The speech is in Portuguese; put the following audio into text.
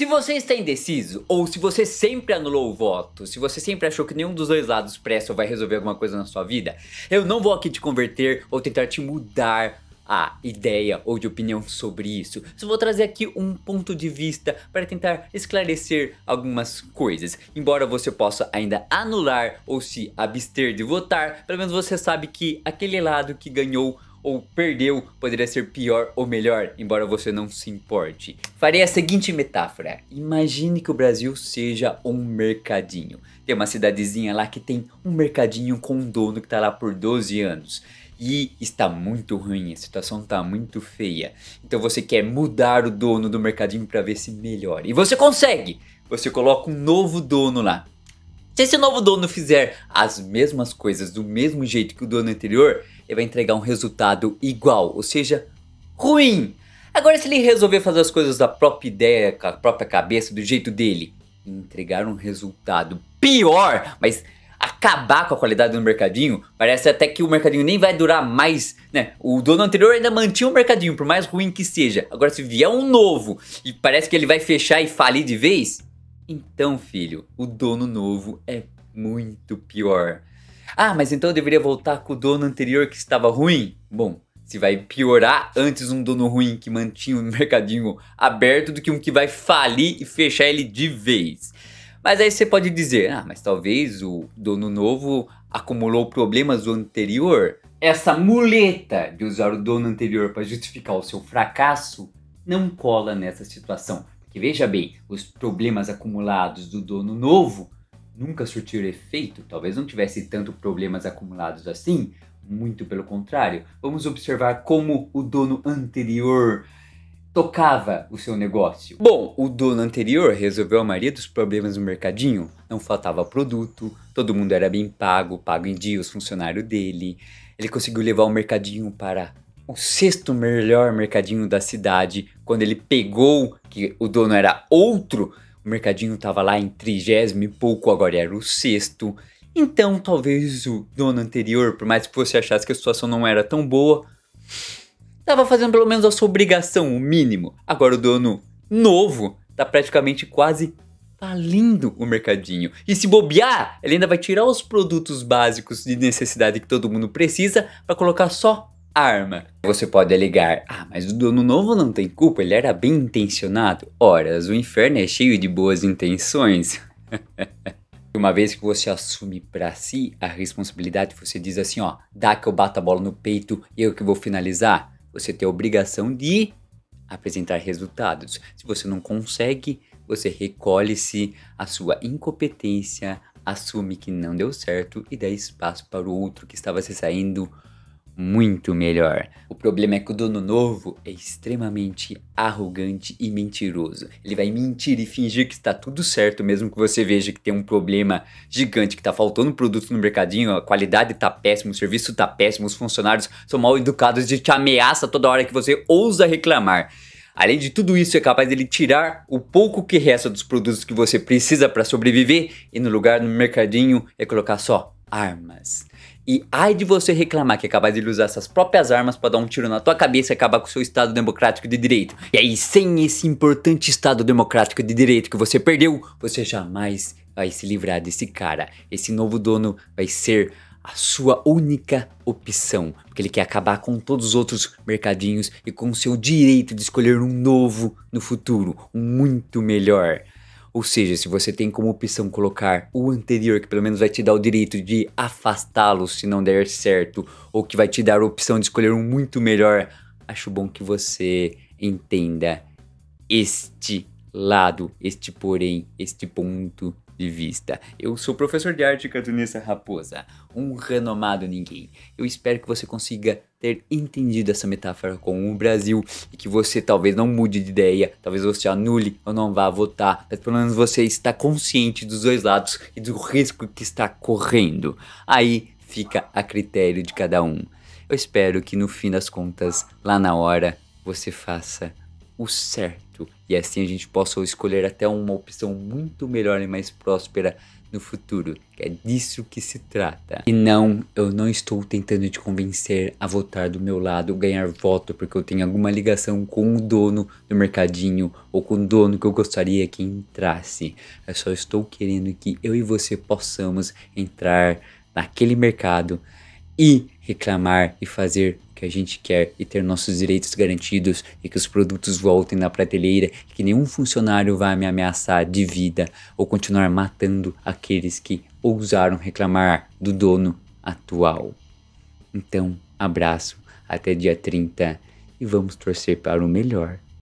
Se você está indeciso, ou se você sempre anulou o voto, se você sempre achou que nenhum dos dois lados presta ou vai resolver alguma coisa na sua vida, eu não vou aqui te converter ou tentar te mudar a ideia ou de opinião sobre isso. Só vou trazer aqui um ponto de vista para tentar esclarecer algumas coisas. Embora você possa ainda anular ou se abster de votar, pelo menos você sabe que aquele lado que ganhou ou perdeu poderia ser pior ou melhor, embora você não se importe. Farei a seguinte metáfora: imagine que o Brasil seja um mercadinho. Tem uma cidadezinha lá que tem um mercadinho com um dono que está lá por 12 anos. E está muito ruim, a situação está muito feia. Então você quer mudar o dono do mercadinho para ver se melhora. E você consegue! Você coloca um novo dono lá. Se esse novo dono fizer as mesmas coisas do mesmo jeito que o dono anterior, ele vai entregar um resultado igual, ou seja, ruim. Agora, se ele resolver fazer as coisas da própria ideia, com a própria cabeça, do jeito dele, entregar um resultado pior, mas acabar com a qualidade do mercadinho, parece até que o mercadinho nem vai durar mais, né? O dono anterior ainda mantinha o mercadinho, por mais ruim que seja. Agora, se vier um novo e parece que ele vai fechar e falir de vez, então, filho, o dono novo é muito pior. Ah, mas então eu deveria voltar com o dono anterior que estava ruim? Bom, se vai piorar antes um dono ruim que mantinha o mercadinho aberto do que um que vai falir e fechar ele de vez. Mas aí você pode dizer, ah, mas talvez o dono novo acumulou problemas do anterior. Essa muleta de usar o dono anterior para justificar o seu fracasso não cola nessa situação. Porque veja bem, os problemas acumulados do dono novo nunca surtiram efeito, talvez não tivesse tanto problemas acumulados assim, muito pelo contrário. Vamos observar como o dono anterior tocava o seu negócio. Bom, o dono anterior resolveu a maioria dos problemas no mercadinho. Não faltava produto, todo mundo era bem pago, pago em dia os funcionários dele. Ele conseguiu levar o mercadinho para o sexto melhor mercadinho da cidade. Quando ele pegou que o dono era outro, o mercadinho estava lá em trigésimo e pouco, agora era o sexto. Então, talvez o dono anterior, por mais que você achasse que a situação não era tão boa, estava fazendo pelo menos a sua obrigação, o mínimo. Agora o dono novo está praticamente quase falindo o mercadinho. E se bobear, ele ainda vai tirar os produtos básicos de necessidade que todo mundo precisa para colocar só arma. Você pode alegar, ah, mas o dono novo não tem culpa, ele era bem intencionado. Ora, o inferno é cheio de boas intenções. Uma vez que você assume para si a responsabilidade, você diz assim, ó, dá que eu bato a bola no peito e eu que vou finalizar. Você tem a obrigação de apresentar resultados. Se você não consegue, você recolhe-se a sua incompetência, assume que não deu certo e dá espaço para o outro que estava se saindo muito melhor. O problema é que o dono novo é extremamente arrogante e mentiroso. Ele vai mentir e fingir que está tudo certo, mesmo que você veja que tem um problema gigante, que está faltando produto no mercadinho, a qualidade está péssima, o serviço está péssimo, os funcionários são mal educados e te ameaça toda hora que você ousa reclamar. Além de tudo isso, é capaz dele tirar o pouco que resta dos produtos que você precisa para sobreviver e no lugar no mercadinho é colocar só armas. E ai de você reclamar que é capaz de usar essas próprias armas para dar um tiro na tua cabeça e acabar com o seu Estado Democrático de Direito. E aí, sem esse importante Estado Democrático de Direito que você perdeu, você jamais vai se livrar desse cara. Esse novo dono vai ser a sua única opção, porque ele quer acabar com todos os outros mercadinhos e com o seu direito de escolher um novo no futuro, um muito melhor. Ou seja, se você tem como opção colocar o anterior, que pelo menos vai te dar o direito de afastá-lo se não der certo, ou que vai te dar a opção de escolher um muito melhor, acho bom que você entenda este lado, este porém, este ponto de vista. Eu sou professor de arte cartunista Raposa, um renomado ninguém. Eu espero que você consiga ter entendido essa metáfora com o Brasil e que você talvez não mude de ideia, talvez você anule ou não vá votar, mas pelo menos você está consciente dos dois lados e do risco que está correndo. Aí fica a critério de cada um. Eu espero que no fim das contas, lá na hora, você faça o certo e assim a gente possa escolher até uma opção muito melhor e mais próspera no futuro. É disso que se trata. E não, eu não estou tentando te convencer a votar do meu lado, ganhar voto porque eu tenho alguma ligação com o dono do mercadinho ou com o dono que eu gostaria que entrasse. Eu só estou querendo que eu e você possamos entrar naquele mercado e reclamar e fazer que a gente quer e ter nossos direitos garantidos e que os produtos voltem na prateleira e que nenhum funcionário vá me ameaçar de vida ou continuar matando aqueles que ousaram reclamar do dono atual. Então, abraço, até dia 30 e vamos torcer para o melhor.